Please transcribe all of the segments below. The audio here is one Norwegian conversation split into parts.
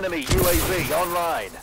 Enemy UAV online.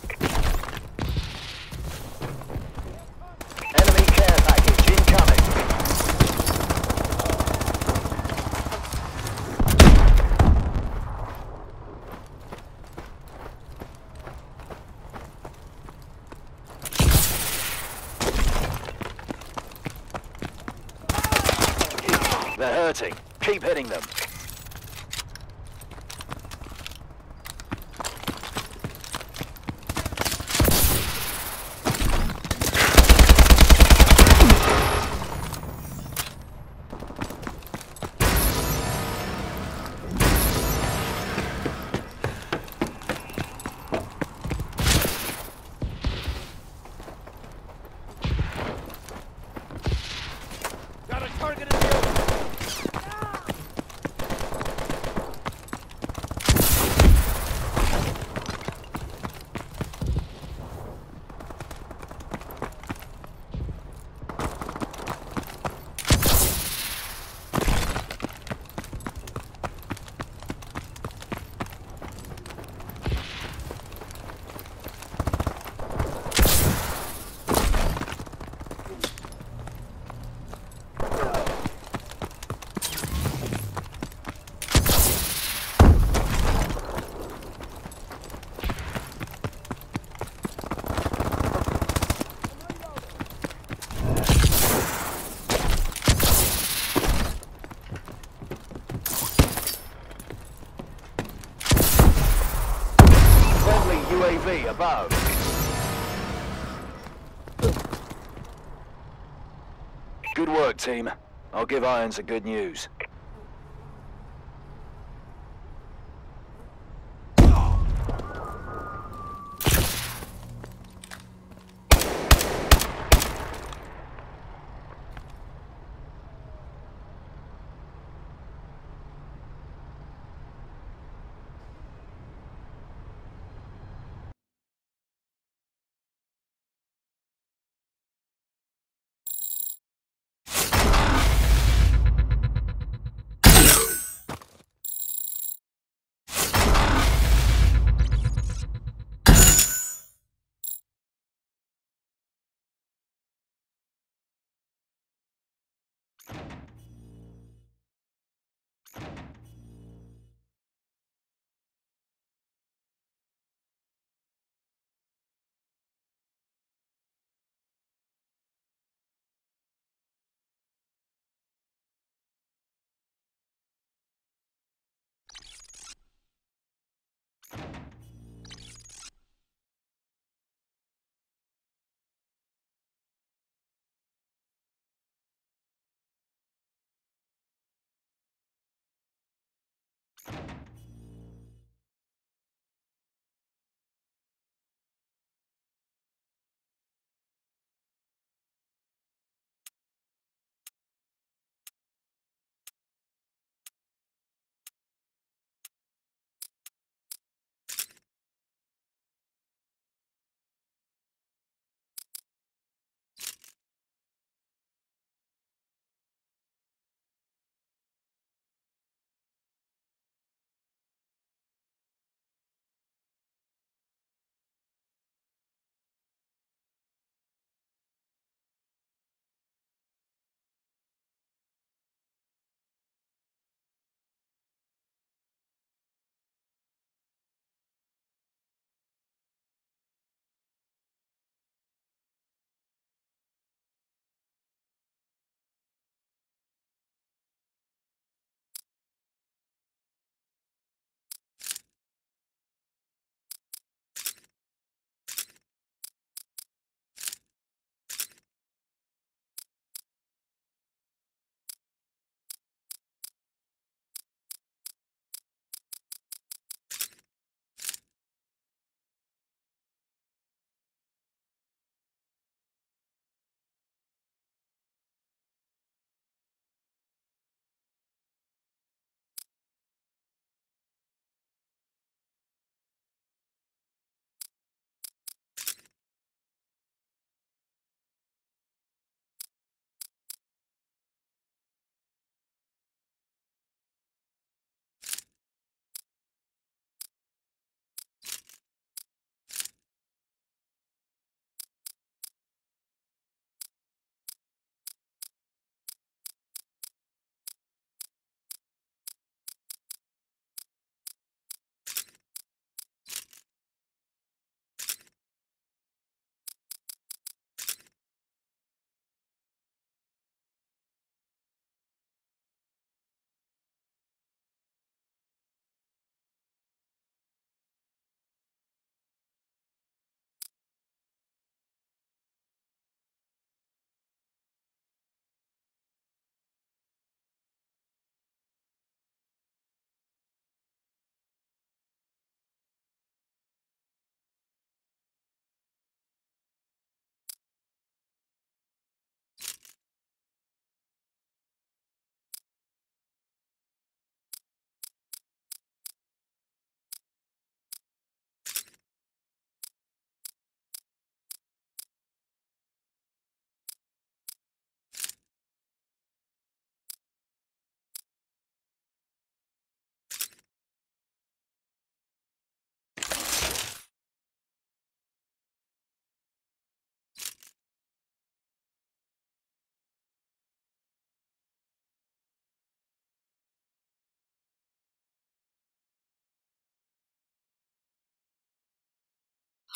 team. I'll give Irons the good news.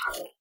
Ow.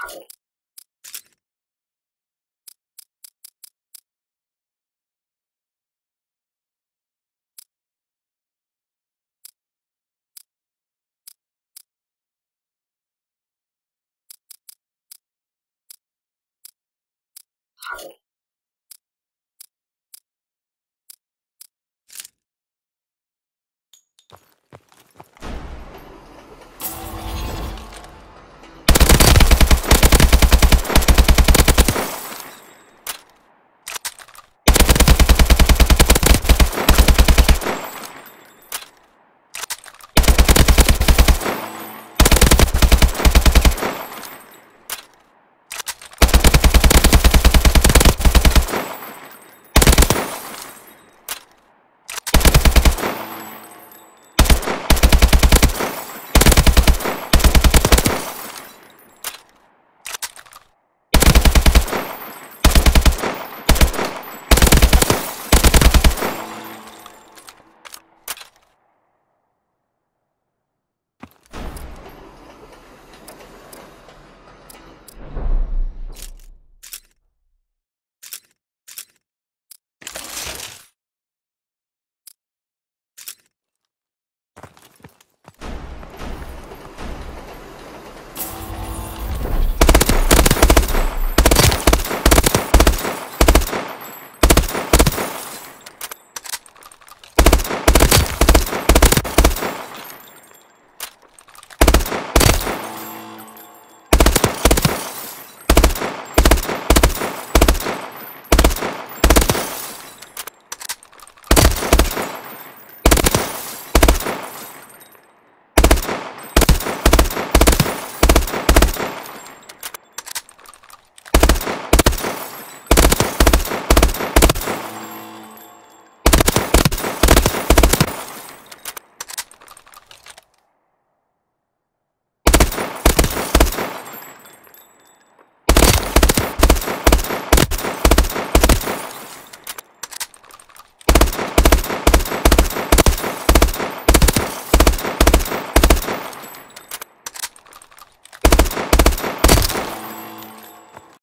Hi.